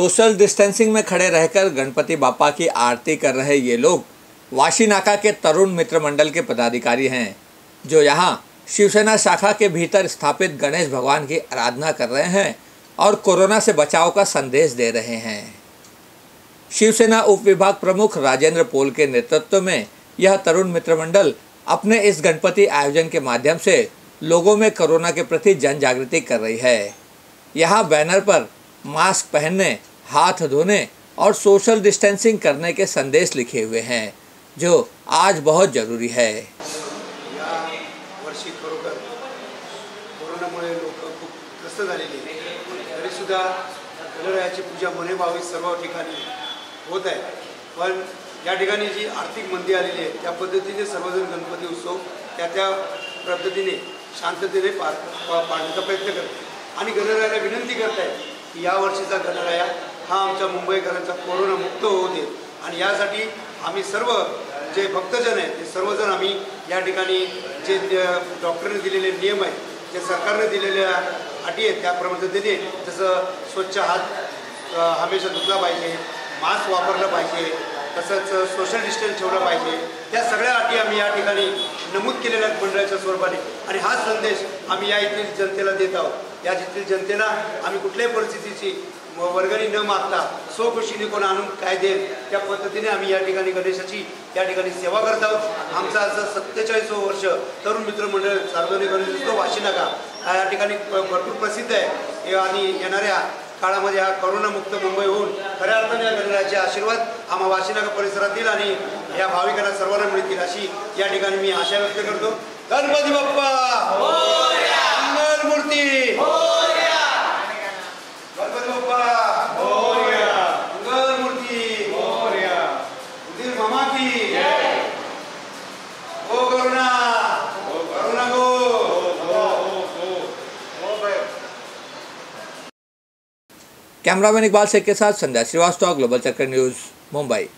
Social distancing में खड़े रहकर गणपति बापा की आरती कर रहे ये लोग वाशीनाका के तरुण मित्र मंडल के पदाधिकारी हैं, जो यहाँ शिवसेना शाखा के भीतर स्थापित गणेश भगवान की आराधना कर रहे हैं और कोरोना से बचाव का संदेश दे रहे हैं। शिवसेना उप विभाग प्रमुख राजेंद्र पोल के नेतृत्व में यह तरुण मित्र मंडल अपने इस गणपति आयोजन के माध्यम से लोगों में कोरोना के प्रति जन जागृति कर रही है। यहाँ बैनर पर मास्क पहनने हाथ धोने और सोशल डिस्टेंसिंग करने के संदेश लिखे हुए हैं, जो आज बहुत ज़रूरी है। या वर्षी खरोखर कोरोनामुळे लोक सर्व ठिकाणी जी आर्थिक मंदी आलेली आहे, त्या पद्धतीने सर्वजण गणपती उत्सव पार प्रयत्न करते आणि गणरायाला विनंती करत आहे की या वर्षीचा गणराया हा आमच्या मुंबईकरांचा कोरोना मुक्त होऊ दे. आणि यासाठी आम्ही सर्व जे भक्तजन आहेत ते सर्वजण आम्ही या ठिकाणी जे डॉक्टरने दिलेले नियम आहेत जे सरकारने दिलेल्या अटी आहेत त्या पद्धतीने जसं स्वच्छ हात हमेशा धुतला पाहिजे मास्क वापरलं पाहिजे तसंच सोशल डिस्टन्स ठेवलं पाहिजे. त्या सगळ्या अटी आम्ही या ठिकाणी नमूद केलेल्या आहेत मंडळाच्या स्वरूपाने. आणि हा संदेश आम्ही या येथील जनतेला देत आहोत. या येथील जनतेला आम्ही कुठल्याही परिस्थितीची वर्गणी न मागता स्वखुशीने कोण आणून काय देईल त्या पद्धतीने आम्ही या ठिकाणी गणेशाची या ठिकाणी सेवा करत आहोत. आमचा असं सत्तेचाळीस वर्ष. तरुण मित्र मंडळ सार्वजनिक गणेशोत्सव वाशी नाका. हा या ठिकाणी भरपूर प्रसिद्ध आहे. हे आणि येणाऱ्या काळामध्ये हा करोनामुक्त मुंबई होऊन खऱ्या अर्थाने या गणरायाचे आशीर्वाद आम्हा वाशीनागा परिसरातील आणि या भाविकांना सर्वांना मिळतील अशी या ठिकाणी मी आशा व्यक्त करतो. गणपती बाप्पा! मंगल कैमरामैन इकबाल शेख के साथ संध्या श्रीवास्तव ग्लोबल चक्कर न्यूज़ मुंबई।